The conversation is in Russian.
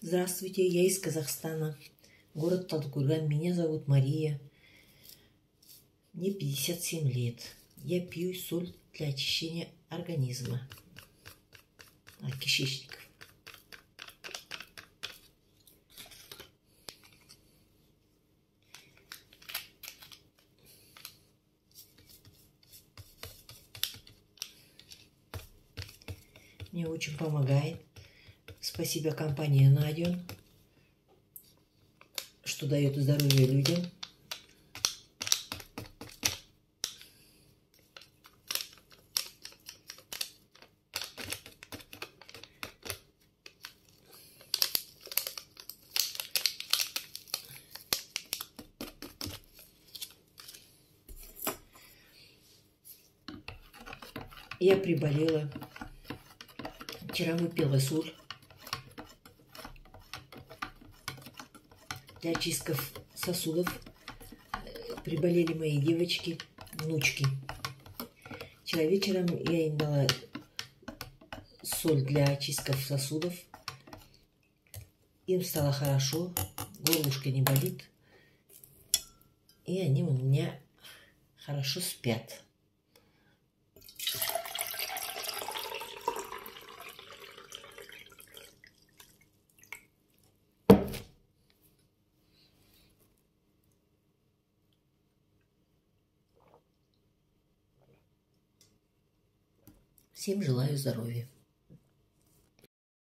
Здравствуйте, я из Казахстана, город Талдыкурган. Меня зовут Мария. Мне 57 лет. Я пью соль для очищения организма, а, кишечников. Мне очень помогает. Спасибо компании Надю, что дает здоровье людям. Я приболела. Вчера выпила соль. Для очистков сосудов приболели мои девочки, внучки. Вчера вечером я им дала соль для очистков сосудов. Им стало хорошо, горлышко не болит. И они у меня хорошо спят. Всем желаю здоровья.